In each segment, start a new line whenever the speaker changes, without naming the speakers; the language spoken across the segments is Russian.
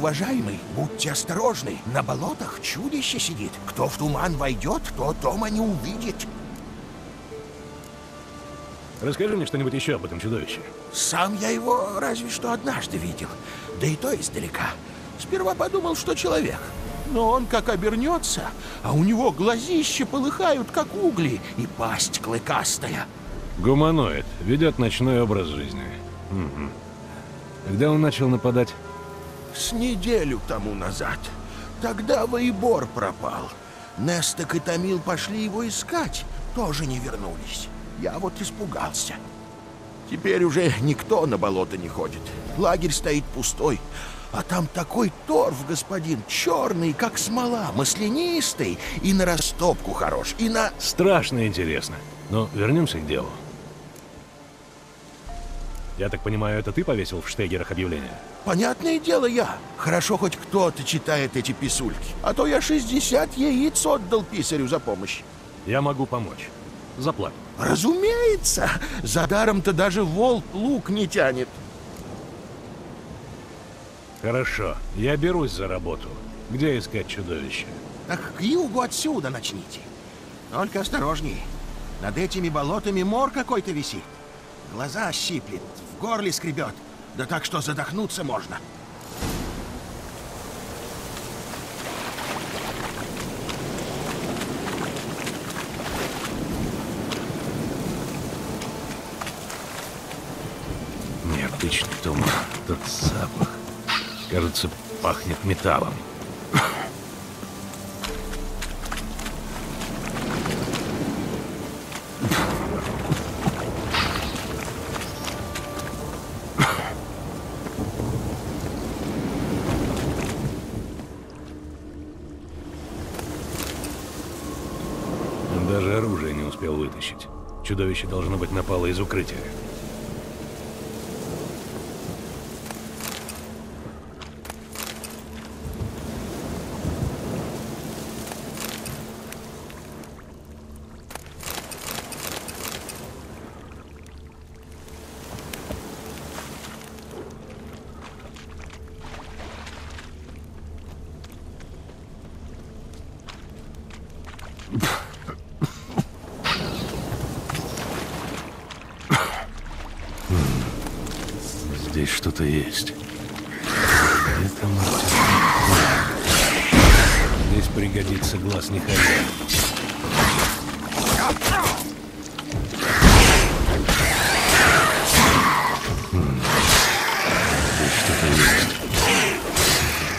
Уважаемый, будьте осторожны. На болотах чудище сидит. Кто в туман войдет, то дома не увидит.
Расскажи мне что-нибудь еще об этом чудовище.
Сам я его разве что однажды видел. Да и то издалека. Сперва подумал, что человек. Но он как обернется, а у него глазища полыхают, как угли, и пасть клыкастая.
Гуманоид. Ведет ночной образ жизни. Угу. Когда он начал нападать?
С неделю тому назад. Тогда Воебор пропал. Несток и Томил пошли его искать, тоже не вернулись. Я вот испугался. Теперь уже никто на болото не ходит. Лагерь стоит пустой. А там такой торф, господин, черный, как смола, маслянистый, и на растопку хорош, и на...
Страшно интересно. Но вернемся к делу. Я так понимаю, это ты повесил в штегерах объявление?
Понятное дело я. Хорошо хоть кто-то читает эти писульки. А то я 60 яиц отдал писарю за помощь.
Я могу помочь. Заплат.
Разумеется. За даром-то даже волк лук не тянет.
Хорошо. Я берусь за работу. Где искать чудовище?
Так к югу отсюда начните. Только осторожней. Над этими болотами мор какой-то висит. Глаза щиплет, в горле скребет. Да так что задохнуться можно.
Необычный туман. Тот запах. Кажется, пахнет металлом. Даже оружие не успел вытащить. Чудовище должно быть напало из укрытия. Здесь что-то есть. Это. Здесь пригодится глаз не. Хм. Здесь что-то есть.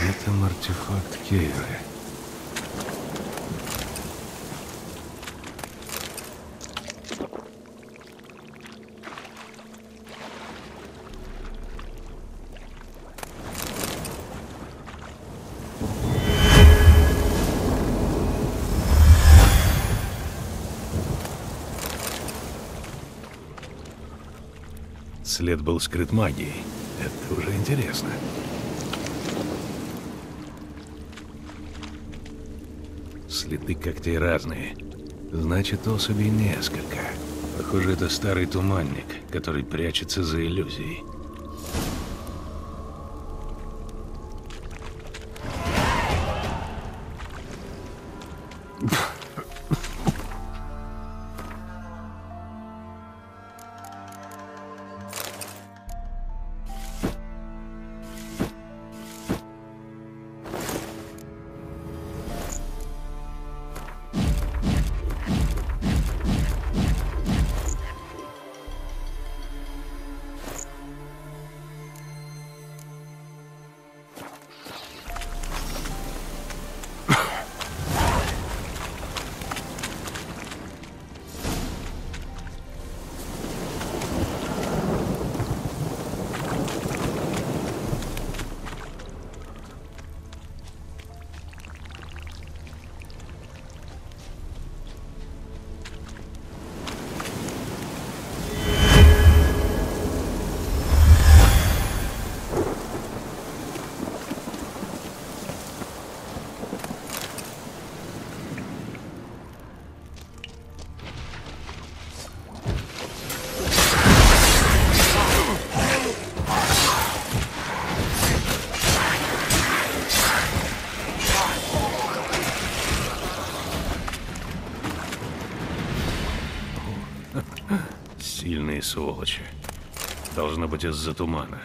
Это артефакт Кейры. След был скрыт магией. Это уже интересно. Следы когтей разные. Значит, особей несколько. Похоже, это старый туманник, который прячется за иллюзией. Сильные сволочи. Должно быть из-за тумана.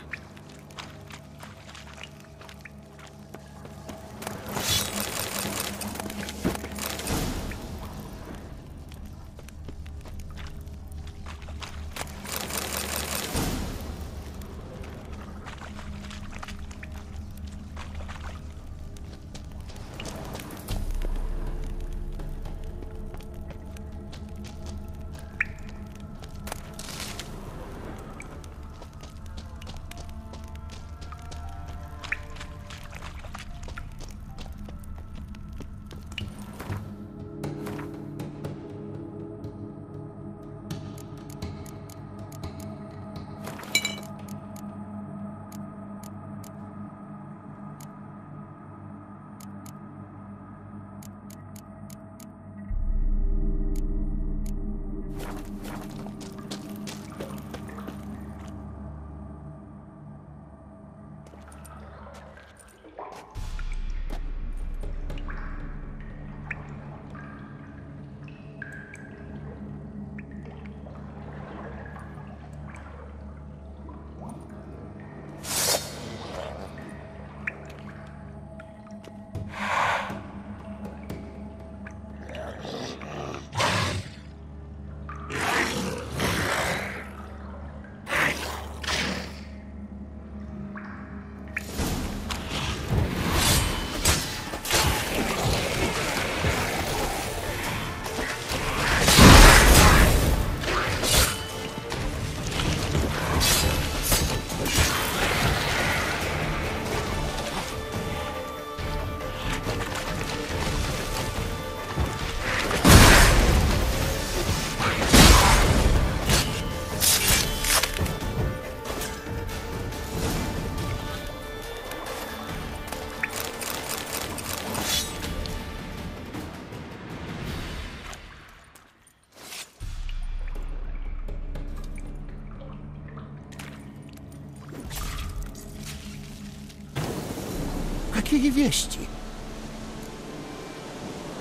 Какие вести?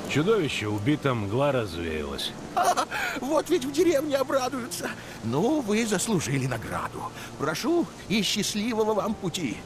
Чудовище убито, мгла развеялась.
А, вот ведь в деревне обрадуются. Ну, вы заслужили награду. Прошу и счастливого вам пути.